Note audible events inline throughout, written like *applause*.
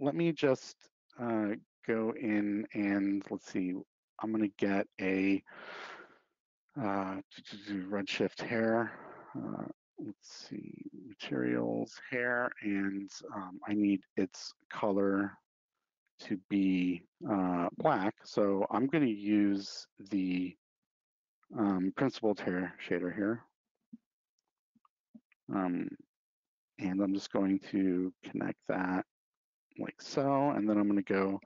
let me just uh, go in and let's see, I'm gonna get a uh, redshift hair. Uh, let's see, materials, hair, and um, I need its color to be uh, black. So I'm going to use the um, hair shader here. Um, and I'm just going to connect that like so. And then I'm going to go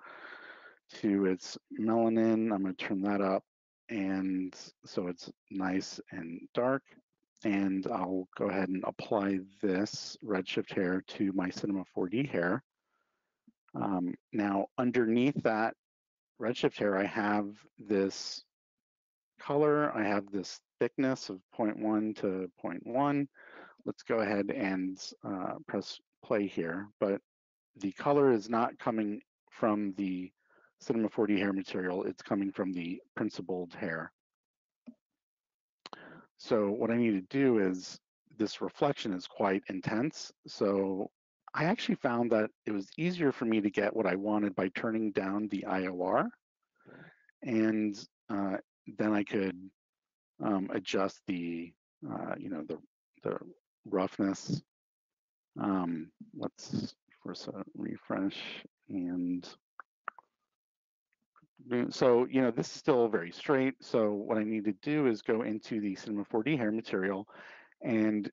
to its melanin. I'm going to turn that up. And so it's nice and dark. And I'll go ahead and apply this redshift hair to my Cinema 4D hair. Um, now, underneath that redshift hair, I have this color, I have this thickness of 0.1 to 0.1. Let's go ahead and uh, press play here, but the color is not coming from the Cinema 4D hair material, it's coming from the principled hair. So what I need to do is, this reflection is quite intense, so I actually found that it was easier for me to get what I wanted by turning down the IOR. And uh, then I could um, adjust the, uh, you know, the, the roughness. Um, let's force a uh, refresh and so, you know, this is still very straight. So what I need to do is go into the Cinema 4D hair material and,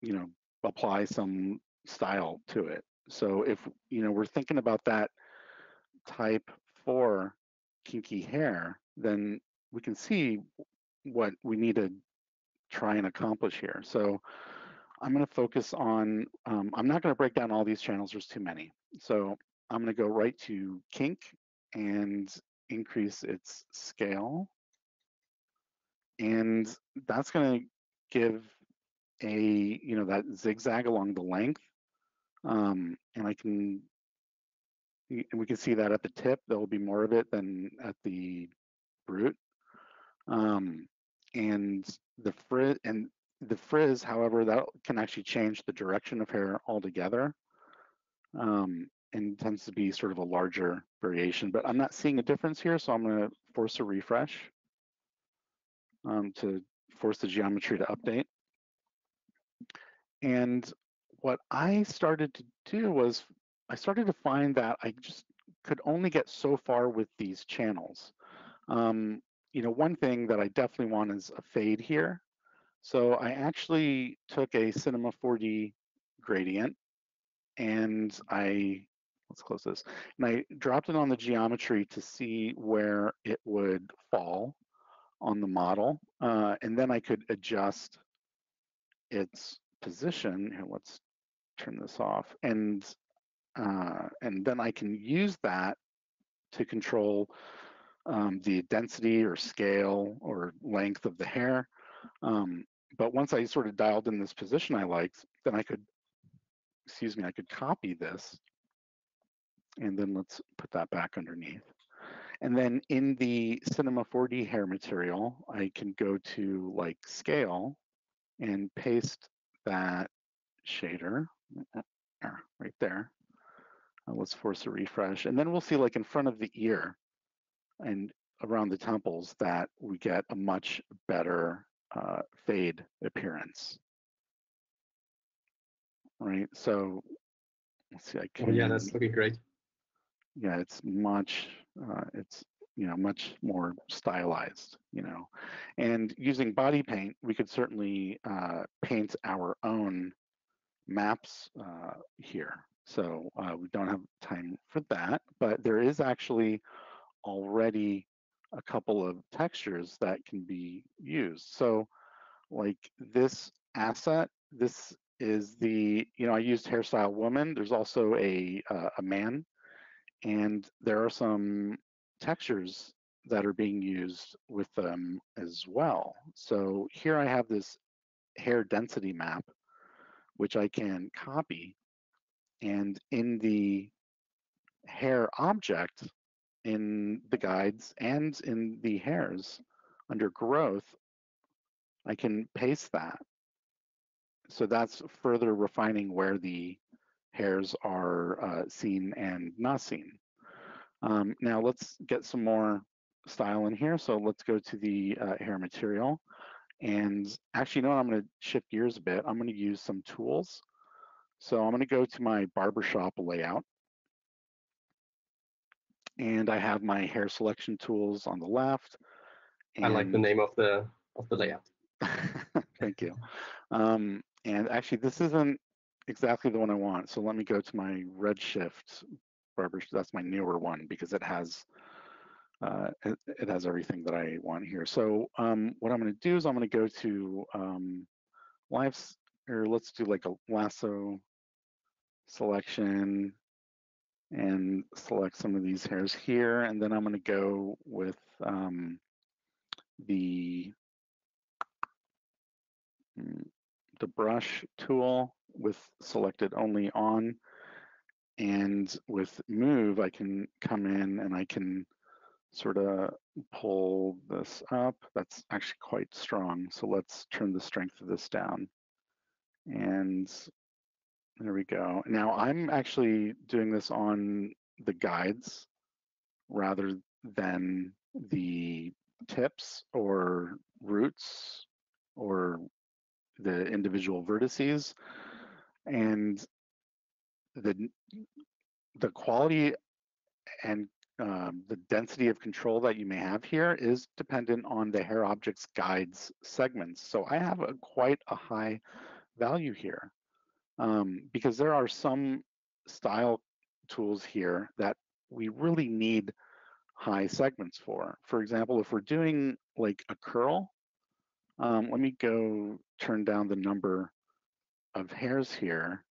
you know, apply some style to it. So if you know we're thinking about that type four kinky hair, then we can see what we need to try and accomplish here. So I'm going to focus on, um, I'm not going to break down all these channels, there's too many. So I'm going to go right to kink and increase its scale. And that's going to give a, you know, that zigzag along the length um, and I can, and we can see that at the tip, there will be more of it than at the root. Um, and the frizz, and the frizz, however, that can actually change the direction of hair altogether. Um, and tends to be sort of a larger variation, but I'm not seeing a difference here, so I'm gonna force a refresh um, to force the geometry to update. And what I started to do was I started to find that I just could only get so far with these channels. Um, you know, one thing that I definitely want is a fade here. So I actually took a Cinema 4D gradient and I, let's close this, and I dropped it on the geometry to see where it would fall on the model. Uh, and then I could adjust its position. Here, let's turn this off. And, uh, and then I can use that to control um, the density or scale or length of the hair. Um, but once I sort of dialed in this position I liked, then I could, excuse me, I could copy this. And then let's put that back underneath. And then in the Cinema 4D hair material, I can go to like scale and paste that shader right there. Uh, let's force a refresh. And then we'll see like in front of the ear and around the temples that we get a much better uh, fade appearance. Right, so let's see, I can. Oh, yeah, that's looking great. Yeah, it's much, uh, it's, you know, much more stylized, you know. And using BodyPaint, we could certainly uh, paint our own maps uh, here. So uh, we don't have time for that, but there is actually already a couple of textures that can be used. So like this asset, this is the, you know, I used hairstyle woman. There's also a, uh, a man and there are some textures that are being used with them as well. So here I have this hair density map which I can copy. And in the hair object, in the guides and in the hairs under growth, I can paste that. So that's further refining where the hairs are uh, seen and not seen. Um, now let's get some more style in here. So let's go to the uh, hair material. And actually, you know what? I'm going to shift gears a bit. I'm going to use some tools. So I'm going to go to my barbershop layout. And I have my hair selection tools on the left. I like the name of the of the layout. *laughs* Thank you. Um, and actually, this isn't exactly the one I want. So let me go to my Redshift barber. That's my newer one because it has uh, it, it, has everything that I want here. So um, what I'm going to do is I'm going to go to um, lives, or let's do like a lasso selection and select some of these hairs here. And then I'm going to go with um, the mm, the brush tool with selected only on and with move I can come in and I can sort of pull this up. That's actually quite strong. So let's turn the strength of this down. And there we go. Now I'm actually doing this on the guides rather than the tips or roots or the individual vertices. And the the quality and um, the density of control that you may have here is dependent on the hair objects guides segments. So I have a, quite a high value here um, because there are some style tools here that we really need high segments for. For example, if we're doing like a curl, um, let me go turn down the number of hairs here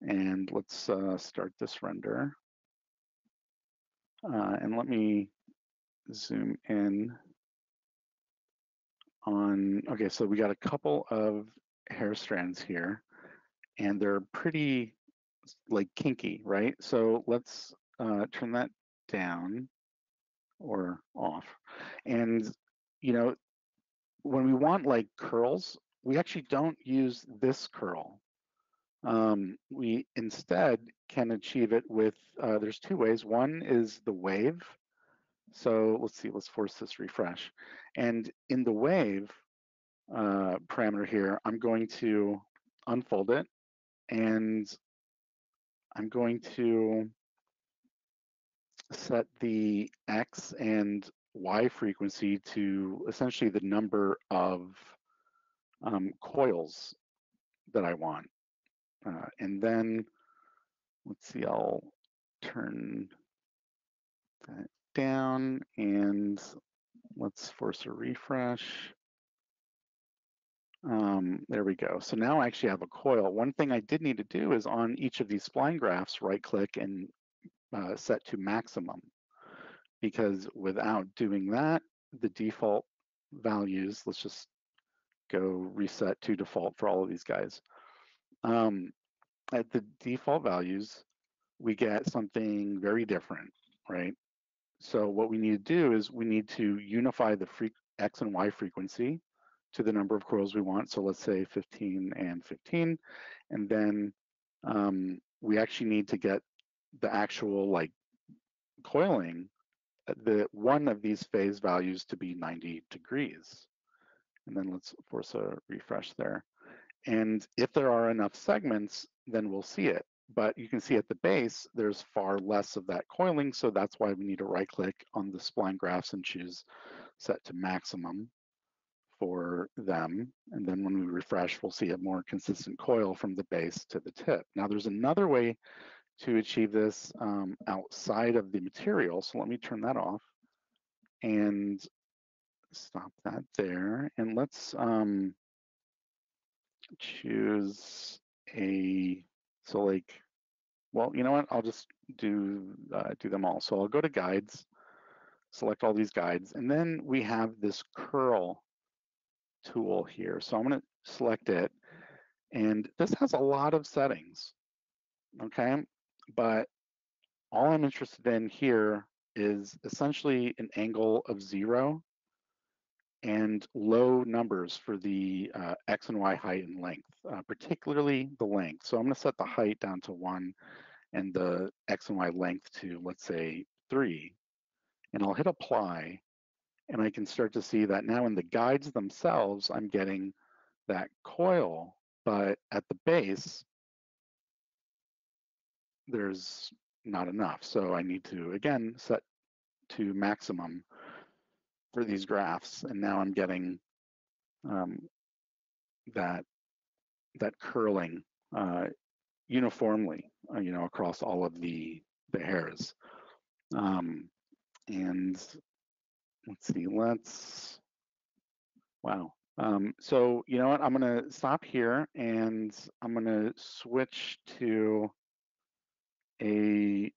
and let's uh, start this render. Uh, and let me zoom in on, okay, so we got a couple of hair strands here and they're pretty like kinky, right? So let's uh, turn that down or off. And, you know, when we want like curls, we actually don't use this curl. Um, we instead can achieve it with, uh, there's two ways. One is the wave. So let's see, let's force this refresh. And in the wave uh, parameter here, I'm going to unfold it and I'm going to set the X and Y frequency to essentially the number of um, coils that I want. Uh, and then, let's see, I'll turn that down and let's force a refresh. Um, there we go. So now I actually have a coil. One thing I did need to do is on each of these spline graphs, right click and uh, set to maximum. Because without doing that, the default values, let's just go reset to default for all of these guys. Um, at the default values, we get something very different, right? So what we need to do is we need to unify the X and Y frequency to the number of coils we want. So let's say 15 and 15. And then um, we actually need to get the actual like coiling, uh, the one of these phase values to be 90 degrees. And then let's force a refresh there. And if there are enough segments, then we'll see it. But you can see at the base, there's far less of that coiling. So that's why we need to right click on the spline graphs and choose set to maximum for them. And then when we refresh, we'll see a more consistent coil from the base to the tip. Now there's another way to achieve this um, outside of the material. So let me turn that off and stop that there. And let's um, choose a, so like, well, you know what? I'll just do uh, do them all. So I'll go to guides, select all these guides, and then we have this curl tool here. So I'm gonna select it, and this has a lot of settings, okay? But all I'm interested in here is essentially an angle of zero and low numbers for the uh, X and Y height and length, uh, particularly the length. So I'm gonna set the height down to one and the X and Y length to, let's say, three. And I'll hit apply and I can start to see that now in the guides themselves, I'm getting that coil, but at the base, there's not enough. So I need to, again, set to maximum for these graphs. And now I'm getting um, that, that curling uh, uniformly, uh, you know, across all of the, the hairs. Um, and let's see, let's, wow. Um, so you know what, I'm gonna stop here and I'm gonna switch to a,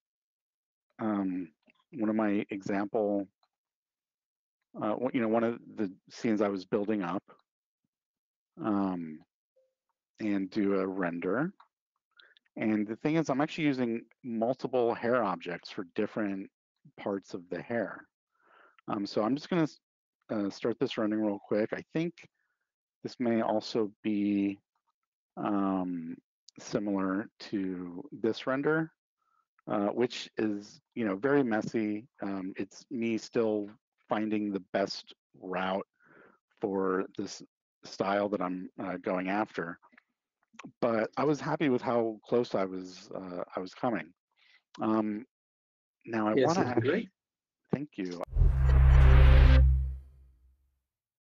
um, one of my example, uh, you know, one of the scenes I was building up um, and do a render. And the thing is, I'm actually using multiple hair objects for different parts of the hair. Um, so I'm just gonna uh, start this running real quick. I think this may also be um, similar to this render, uh, which is, you know, very messy. Um, it's me still finding the best route for this style that I'm uh, going after. But I was happy with how close I was uh, I was coming. Um, now I yes, want to. Thank you.